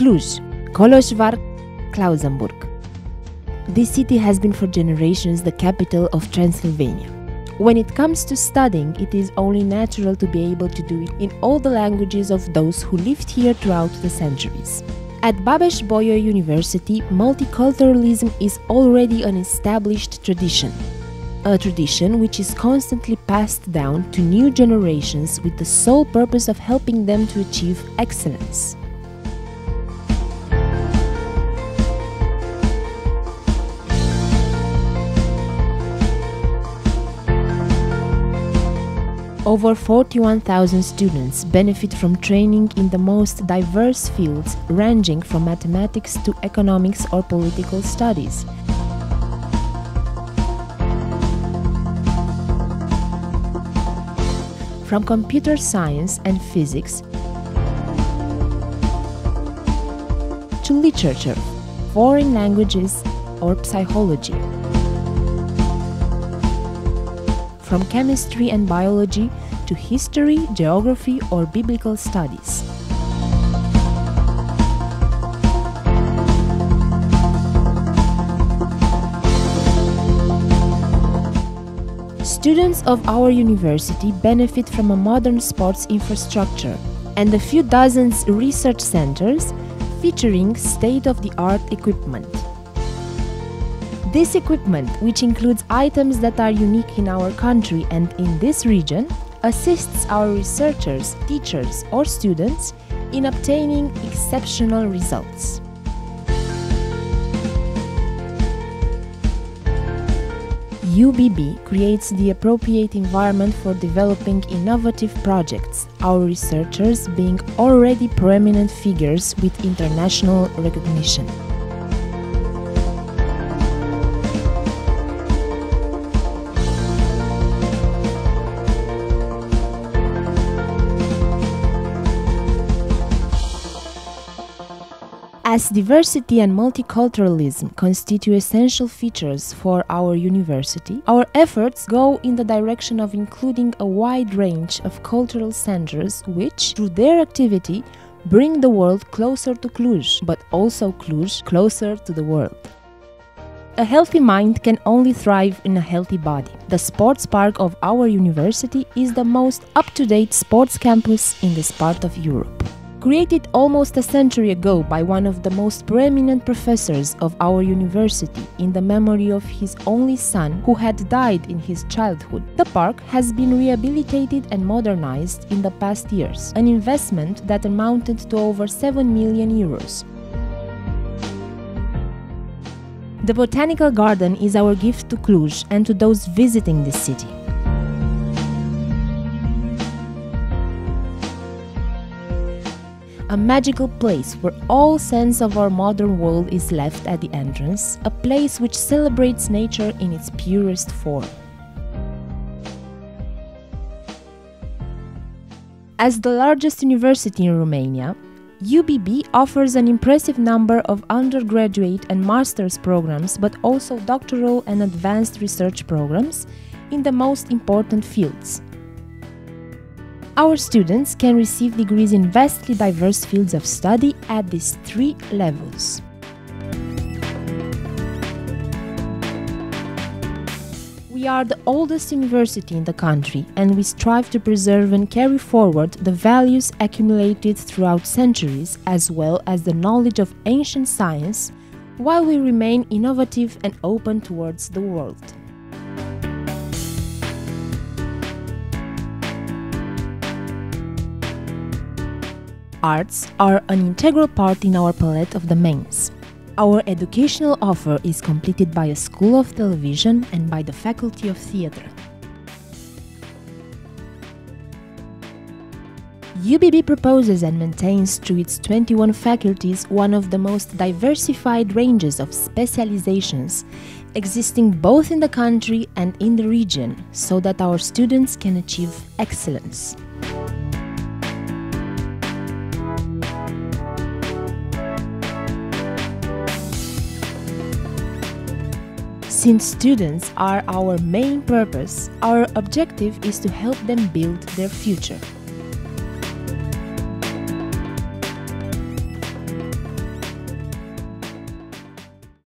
Cluj, Kolozsvár, Klausenburg. This city has been for generations the capital of Transylvania. When it comes to studying, it is only natural to be able to do it in all the languages of those who lived here throughout the centuries. At Babeș Bolyai University, multiculturalism is already an established tradition. A tradition which is constantly passed down to new generations with the sole purpose of helping them to achieve excellence. Over 41,000 students benefit from training in the most diverse fields, ranging from mathematics to economics or political studies. From computer science and physics to literature, foreign languages, or psychology. From chemistry and biology to history, geography, or biblical studies. Students of our university benefit from a modern sports infrastructure and a few dozens research centers featuring state-of-the-art equipment. This equipment, which includes items that are unique in our country and in this region, assists our researchers, teachers, or students in obtaining exceptional results. UBB creates the appropriate environment for developing innovative projects, our researchers being already prominent figures with international recognition. As diversity and multiculturalism constitute essential features for our university, our efforts go in the direction of including a wide range of cultural centers which, through their activity, bring the world closer to Cluj, but also Cluj closer to the world. A healthy mind can only thrive in a healthy body. The sports park of our university is the most up to date sports campus in this part of Europe. Created almost a century ago by one of the most preeminent professors of our university in the memory of his only son who had died in his childhood, the park has been rehabilitated and modernized in the past years, an investment that amounted to over 7 million euros. The Botanical Garden is our gift to Cluj and to those visiting this city. A magical place where all sense of our modern world is left at the entrance, a place which celebrates nature in its purest form. As the largest university in Romania, UBB offers an impressive number of undergraduate and master's programs, but also doctoral and advanced research programs in the most important fields our students can receive degrees in vastly diverse fields of study at these three levels. We are the oldest university in the country and we strive to preserve and carry forward the values accumulated throughout centuries as well as the knowledge of ancient science while we remain innovative and open towards the world. Arts are an integral part in our palette of domains. Our educational offer is completed by a School of Television and by the Faculty of Theatre. UBB proposes and maintains through its 21 faculties one of the most diversified ranges of specializations existing both in the country and in the region so that our students can achieve excellence. Since students are our main purpose, our objective is to help them build their future.